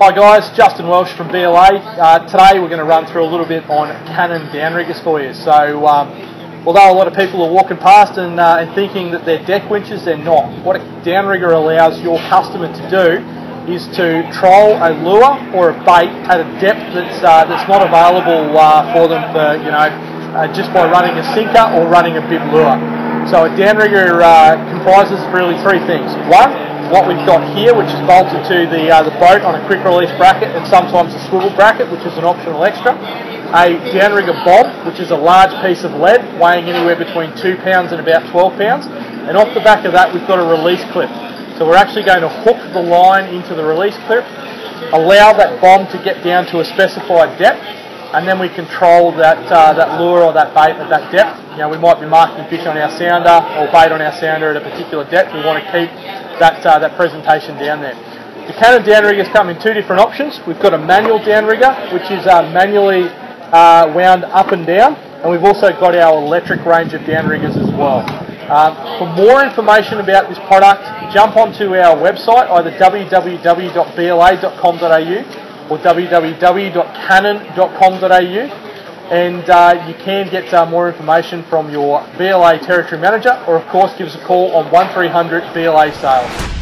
Hi guys, Justin Welsh from BLA. Uh, today we're going to run through a little bit on Cannon downriggers for you. So, um, although a lot of people are walking past and, uh, and thinking that they're deck winches, they're not. What a downrigger allows your customer to do is to troll a lure or a bait at a depth that's uh, that's not available uh, for them for you know uh, just by running a sinker or running a bib lure. So a downrigger uh, comprises really three things. One, what we've got here, which is bolted to the, uh, the boat on a quick release bracket and sometimes a swivel bracket, which is an optional extra. A downrigger bomb, which is a large piece of lead weighing anywhere between 2 pounds and about 12 pounds. And off the back of that, we've got a release clip. So we're actually going to hook the line into the release clip, allow that bomb to get down to a specified depth, and then we control that uh, that lure or that bait at that depth. You know, we might be marking fish on our sounder or bait on our sounder at a particular depth. We want to keep that, uh, that presentation down there. The Cannon downriggers come in two different options. We've got a manual downrigger, which is uh, manually uh, wound up and down, and we've also got our electric range of downriggers as well. Um, for more information about this product, jump onto our website, either www.bla.com.au or www.cannon.com.au and uh, you can get uh, more information from your BLA territory manager or of course give us a call on 1300 BLA sales.